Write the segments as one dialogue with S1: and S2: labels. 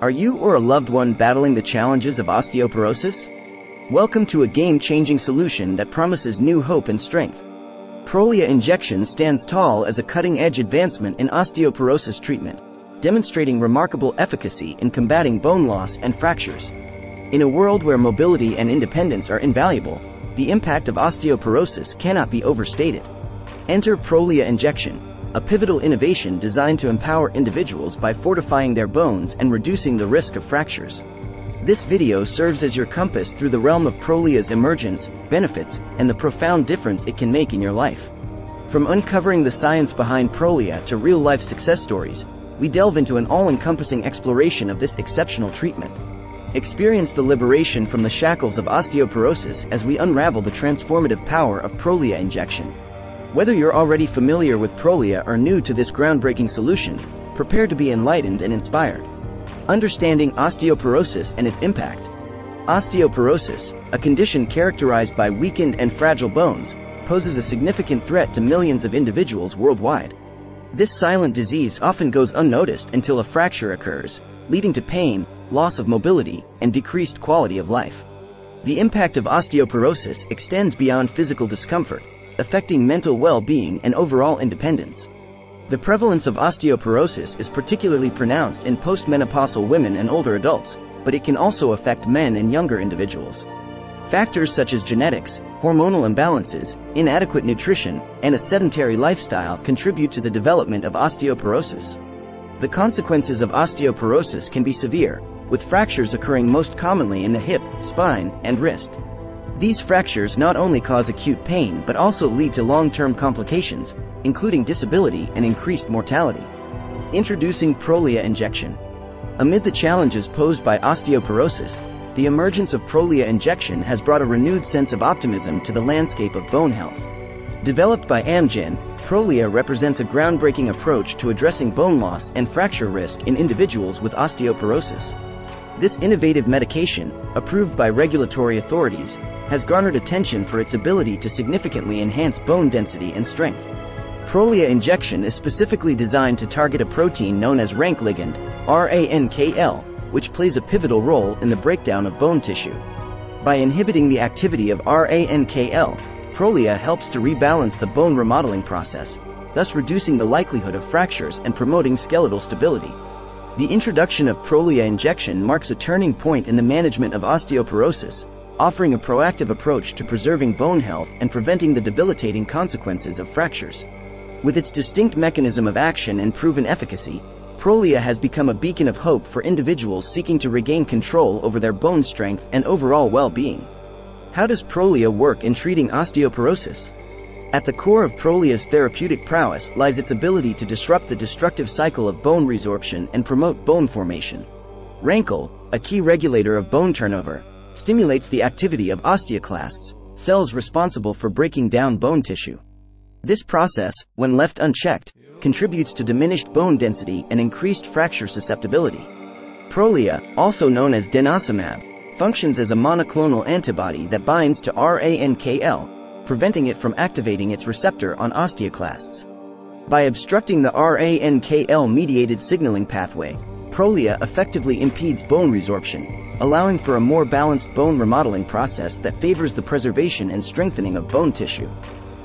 S1: Are you or a loved one battling the challenges of osteoporosis? Welcome to a game-changing solution that promises new hope and strength. Prolia injection stands tall as a cutting-edge advancement in osteoporosis treatment, demonstrating remarkable efficacy in combating bone loss and fractures. In a world where mobility and independence are invaluable, the impact of osteoporosis cannot be overstated. Enter Prolia injection, a pivotal innovation designed to empower individuals by fortifying their bones and reducing the risk of fractures. This video serves as your compass through the realm of Prolia's emergence, benefits, and the profound difference it can make in your life. From uncovering the science behind Prolia to real-life success stories, we delve into an all-encompassing exploration of this exceptional treatment. Experience the liberation from the shackles of osteoporosis as we unravel the transformative power of Prolia injection. Whether you're already familiar with Prolia or new to this groundbreaking solution, prepare to be enlightened and inspired. Understanding osteoporosis and its impact. Osteoporosis, a condition characterized by weakened and fragile bones, poses a significant threat to millions of individuals worldwide. This silent disease often goes unnoticed until a fracture occurs, leading to pain, loss of mobility, and decreased quality of life. The impact of osteoporosis extends beyond physical discomfort, affecting mental well-being and overall independence. The prevalence of osteoporosis is particularly pronounced in postmenopausal women and older adults, but it can also affect men and younger individuals. Factors such as genetics, hormonal imbalances, inadequate nutrition, and a sedentary lifestyle contribute to the development of osteoporosis. The consequences of osteoporosis can be severe, with fractures occurring most commonly in the hip, spine, and wrist. These fractures not only cause acute pain but also lead to long-term complications, including disability and increased mortality. Introducing Prolia injection. Amid the challenges posed by osteoporosis, the emergence of Prolia injection has brought a renewed sense of optimism to the landscape of bone health. Developed by Amgen, Prolia represents a groundbreaking approach to addressing bone loss and fracture risk in individuals with osteoporosis. This innovative medication, approved by regulatory authorities, has garnered attention for its ability to significantly enhance bone density and strength. Prolia injection is specifically designed to target a protein known as RANK ligand, RANKL, which plays a pivotal role in the breakdown of bone tissue. By inhibiting the activity of RANKL, Prolia helps to rebalance the bone remodeling process, thus reducing the likelihood of fractures and promoting skeletal stability. The introduction of Prolia injection marks a turning point in the management of osteoporosis, offering a proactive approach to preserving bone health and preventing the debilitating consequences of fractures. With its distinct mechanism of action and proven efficacy, Prolia has become a beacon of hope for individuals seeking to regain control over their bone strength and overall well-being. How does Prolia work in treating osteoporosis? At the core of Prolia's therapeutic prowess lies its ability to disrupt the destructive cycle of bone resorption and promote bone formation. RANKL, a key regulator of bone turnover, stimulates the activity of osteoclasts, cells responsible for breaking down bone tissue. This process, when left unchecked, contributes to diminished bone density and increased fracture susceptibility. Prolia, also known as denosumab, functions as a monoclonal antibody that binds to RANKL, preventing it from activating its receptor on osteoclasts. By obstructing the RANKL-mediated signaling pathway, Prolia effectively impedes bone resorption, allowing for a more balanced bone remodeling process that favors the preservation and strengthening of bone tissue.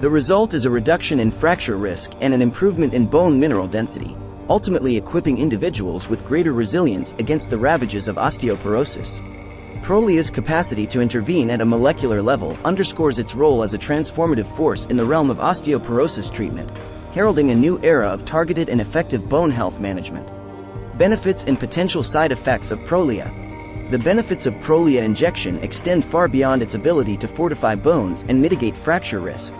S1: The result is a reduction in fracture risk and an improvement in bone mineral density, ultimately equipping individuals with greater resilience against the ravages of osteoporosis. Prolia's capacity to intervene at a molecular level underscores its role as a transformative force in the realm of osteoporosis treatment, heralding a new era of targeted and effective bone health management. Benefits and potential side effects of Prolia the benefits of Prolia injection extend far beyond its ability to fortify bones and mitigate fracture risk.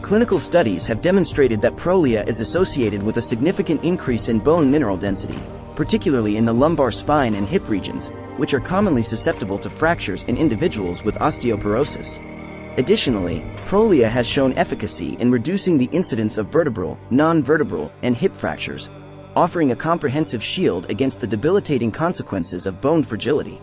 S1: Clinical studies have demonstrated that Prolia is associated with a significant increase in bone mineral density, particularly in the lumbar spine and hip regions, which are commonly susceptible to fractures in individuals with osteoporosis. Additionally, Prolia has shown efficacy in reducing the incidence of vertebral, non-vertebral, and hip fractures, offering a comprehensive shield against the debilitating consequences of bone fragility.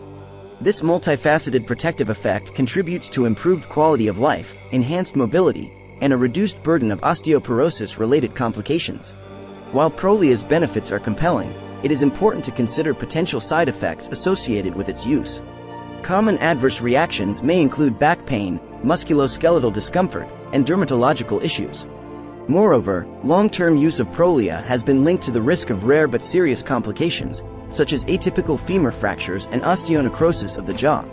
S1: This multifaceted protective effect contributes to improved quality of life, enhanced mobility, and a reduced burden of osteoporosis-related complications. While Prolia's benefits are compelling, it is important to consider potential side effects associated with its use. Common adverse reactions may include back pain, musculoskeletal discomfort, and dermatological issues. Moreover, long-term use of Prolia has been linked to the risk of rare but serious complications, such as atypical femur fractures and osteonecrosis of the jaw.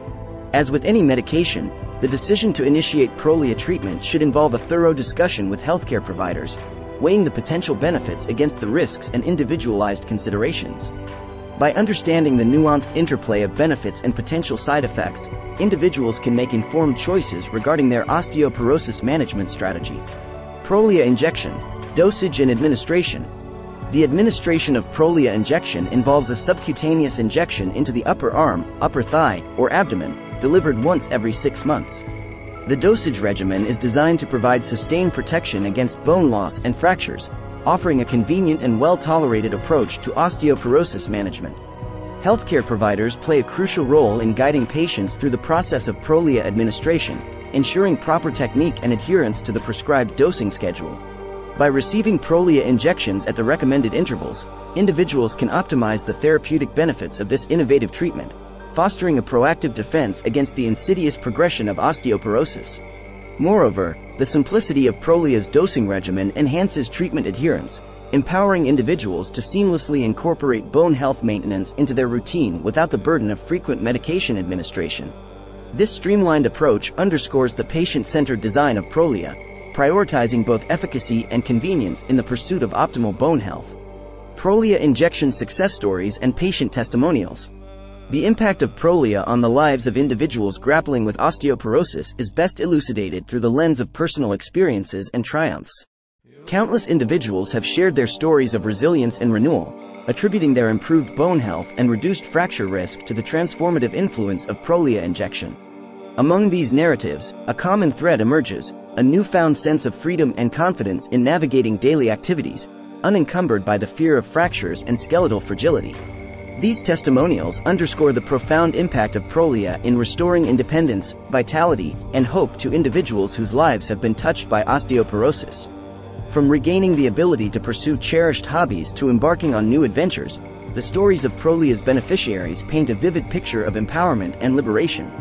S1: As with any medication, the decision to initiate Prolia treatment should involve a thorough discussion with healthcare providers, weighing the potential benefits against the risks and individualized considerations. By understanding the nuanced interplay of benefits and potential side effects, individuals can make informed choices regarding their osteoporosis management strategy. Prolia injection, dosage and administration. The administration of Prolia injection involves a subcutaneous injection into the upper arm, upper thigh, or abdomen, delivered once every six months. The dosage regimen is designed to provide sustained protection against bone loss and fractures, offering a convenient and well-tolerated approach to osteoporosis management. Healthcare providers play a crucial role in guiding patients through the process of Prolia administration, ensuring proper technique and adherence to the prescribed dosing schedule. By receiving Prolia injections at the recommended intervals, individuals can optimize the therapeutic benefits of this innovative treatment, fostering a proactive defense against the insidious progression of osteoporosis. Moreover, the simplicity of Prolia's dosing regimen enhances treatment adherence, empowering individuals to seamlessly incorporate bone health maintenance into their routine without the burden of frequent medication administration. This streamlined approach underscores the patient-centered design of Prolia, prioritizing both efficacy and convenience in the pursuit of optimal bone health. Prolia injection success stories and patient testimonials. The impact of Prolia on the lives of individuals grappling with osteoporosis is best elucidated through the lens of personal experiences and triumphs. Countless individuals have shared their stories of resilience and renewal, attributing their improved bone health and reduced fracture risk to the transformative influence of Prolia injection. Among these narratives, a common thread emerges, a newfound sense of freedom and confidence in navigating daily activities, unencumbered by the fear of fractures and skeletal fragility. These testimonials underscore the profound impact of Prolia in restoring independence, vitality, and hope to individuals whose lives have been touched by osteoporosis. From regaining the ability to pursue cherished hobbies to embarking on new adventures, the stories of Prolia's beneficiaries paint a vivid picture of empowerment and liberation.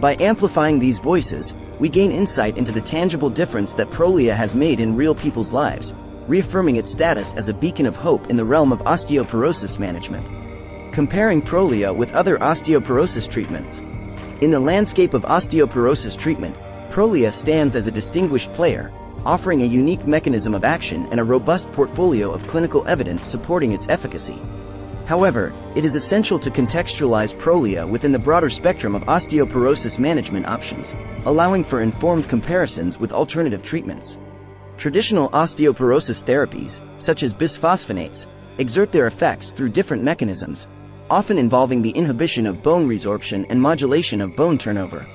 S1: By amplifying these voices, we gain insight into the tangible difference that Prolia has made in real people's lives, reaffirming its status as a beacon of hope in the realm of osteoporosis management. Comparing Prolia with other osteoporosis treatments. In the landscape of osteoporosis treatment, Prolia stands as a distinguished player, offering a unique mechanism of action and a robust portfolio of clinical evidence supporting its efficacy. However, it is essential to contextualize Prolia within the broader spectrum of osteoporosis management options, allowing for informed comparisons with alternative treatments. Traditional osteoporosis therapies, such as bisphosphonates, exert their effects through different mechanisms, often involving the inhibition of bone resorption and modulation of bone turnover.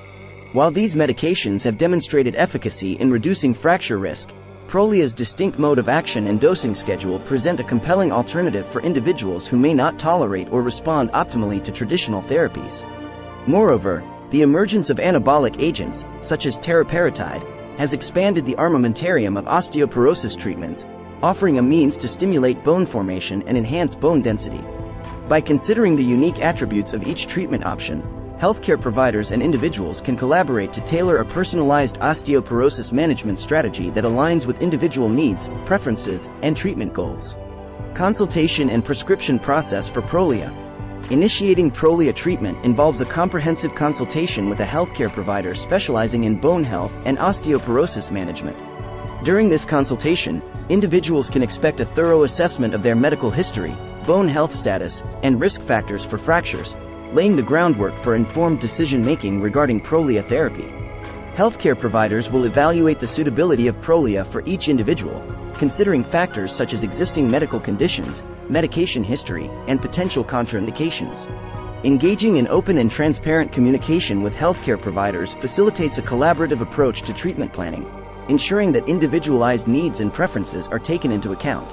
S1: While these medications have demonstrated efficacy in reducing fracture risk, Prolia's distinct mode of action and dosing schedule present a compelling alternative for individuals who may not tolerate or respond optimally to traditional therapies. Moreover, the emergence of anabolic agents, such as teriparatide, has expanded the armamentarium of osteoporosis treatments, offering a means to stimulate bone formation and enhance bone density. By considering the unique attributes of each treatment option, healthcare providers and individuals can collaborate to tailor a personalized osteoporosis management strategy that aligns with individual needs, preferences, and treatment goals. Consultation and prescription process for Prolia. Initiating Prolia treatment involves a comprehensive consultation with a healthcare provider specializing in bone health and osteoporosis management. During this consultation, individuals can expect a thorough assessment of their medical history, bone health status, and risk factors for fractures, laying the groundwork for informed decision-making regarding Prolia therapy. Healthcare providers will evaluate the suitability of Prolia for each individual, considering factors such as existing medical conditions, medication history, and potential contraindications. Engaging in open and transparent communication with healthcare providers facilitates a collaborative approach to treatment planning, ensuring that individualized needs and preferences are taken into account.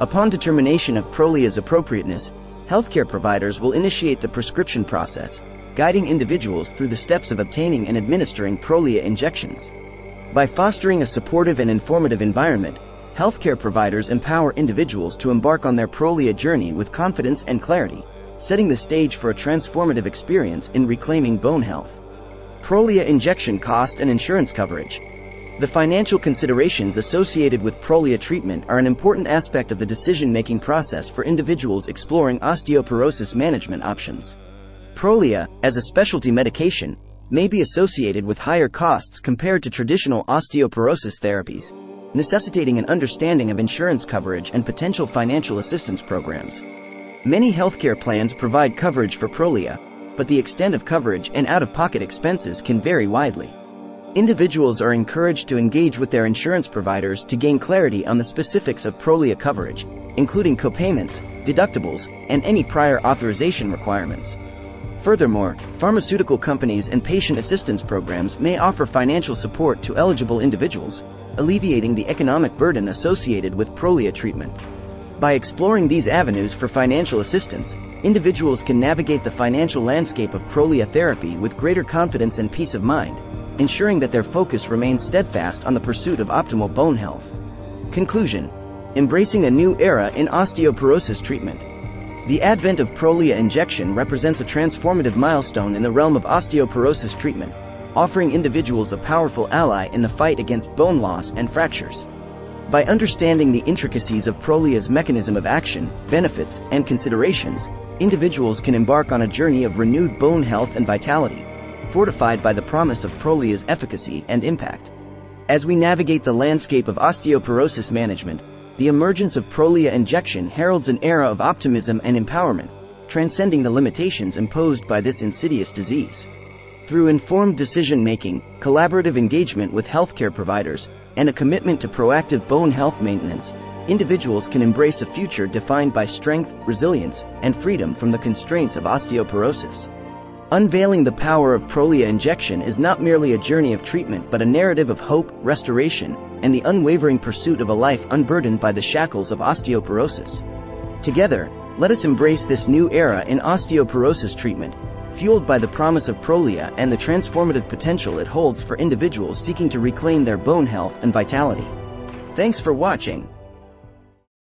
S1: Upon determination of Prolia's appropriateness, healthcare providers will initiate the prescription process, guiding individuals through the steps of obtaining and administering Prolia injections. By fostering a supportive and informative environment, healthcare providers empower individuals to embark on their Prolia journey with confidence and clarity, setting the stage for a transformative experience in reclaiming bone health. Prolia injection cost and insurance coverage. The financial considerations associated with Prolia treatment are an important aspect of the decision-making process for individuals exploring osteoporosis management options. Prolia, as a specialty medication, may be associated with higher costs compared to traditional osteoporosis therapies, necessitating an understanding of insurance coverage and potential financial assistance programs. Many healthcare plans provide coverage for Prolia, but the extent of coverage and out-of-pocket expenses can vary widely. Individuals are encouraged to engage with their insurance providers to gain clarity on the specifics of Prolia coverage, including copayments, deductibles, and any prior authorization requirements. Furthermore, pharmaceutical companies and patient assistance programs may offer financial support to eligible individuals, alleviating the economic burden associated with Prolia treatment. By exploring these avenues for financial assistance, individuals can navigate the financial landscape of Prolia therapy with greater confidence and peace of mind, ensuring that their focus remains steadfast on the pursuit of optimal bone health. Conclusion Embracing a new era in osteoporosis treatment. The advent of Prolia injection represents a transformative milestone in the realm of osteoporosis treatment, offering individuals a powerful ally in the fight against bone loss and fractures. By understanding the intricacies of Prolia's mechanism of action, benefits, and considerations, individuals can embark on a journey of renewed bone health and vitality fortified by the promise of Prolia's efficacy and impact. As we navigate the landscape of osteoporosis management, the emergence of Prolia injection heralds an era of optimism and empowerment, transcending the limitations imposed by this insidious disease. Through informed decision making, collaborative engagement with healthcare providers, and a commitment to proactive bone health maintenance, individuals can embrace a future defined by strength, resilience, and freedom from the constraints of osteoporosis. Unveiling the power of Prolia injection is not merely a journey of treatment but a narrative of hope, restoration, and the unwavering pursuit of a life unburdened by the shackles of osteoporosis. Together, let us embrace this new era in osteoporosis treatment, fueled by the promise of Prolia and the transformative potential it holds for individuals seeking to reclaim their bone health and vitality. Thanks for watching.